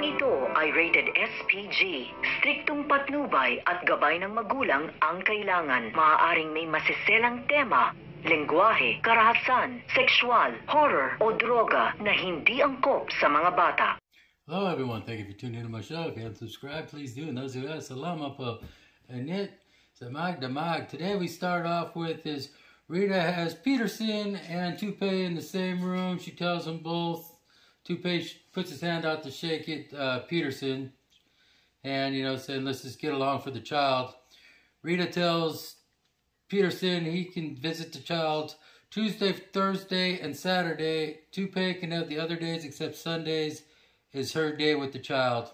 Programang ito ay rated SPG. Striktong patnubay at gabay ng magulang ang kailangan. Maaaring may masiselang tema, lengguwahe, karahasan, sexual, horror o droga na hindi angkop sa mga bata. Hello, everyone. Thank you for tuning in to my show. If you haven't subscribed, please do. And those who have, salama po. And it, samag damag. Today we start off with is Rita has Peterson and Toupee in the same room. She tells them both. Tupe puts his hand out to shake it, uh, Peterson, and, you know, saying, let's just get along for the child. Rita tells Peterson he can visit the child Tuesday, Thursday, and Saturday. Tupe can have the other days except Sundays is her day with the child.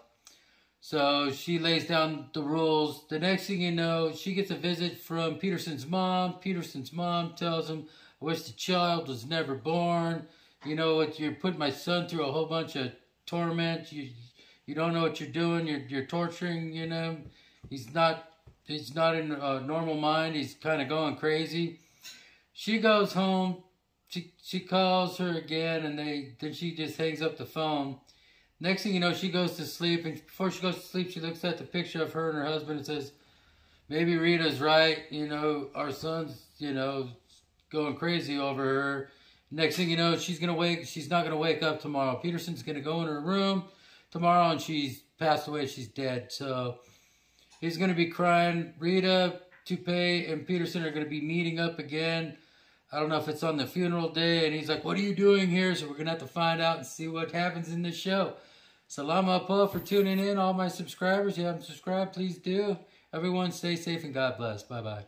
So she lays down the rules. The next thing you know, she gets a visit from Peterson's mom. Peterson's mom tells him, I wish the child was never born. You know what? You're putting my son through a whole bunch of torment. You you don't know what you're doing. You're you're torturing. You know, he's not he's not in a normal mind. He's kind of going crazy. She goes home. She she calls her again, and they then she just hangs up the phone. Next thing you know, she goes to sleep, and before she goes to sleep, she looks at the picture of her and her husband and says, "Maybe Rita's right. You know, our son's you know going crazy over her." Next thing you know, she's gonna wake. She's not gonna wake up tomorrow. Peterson's gonna go in her room tomorrow, and she's passed away. She's dead. So he's gonna be crying. Rita, Tupe, and Peterson are gonna be meeting up again. I don't know if it's on the funeral day, and he's like, "What are you doing here?" So we're gonna have to find out and see what happens in this show. Salama po for tuning in, all my subscribers. If you haven't subscribed, please do. Everyone, stay safe and God bless. Bye bye.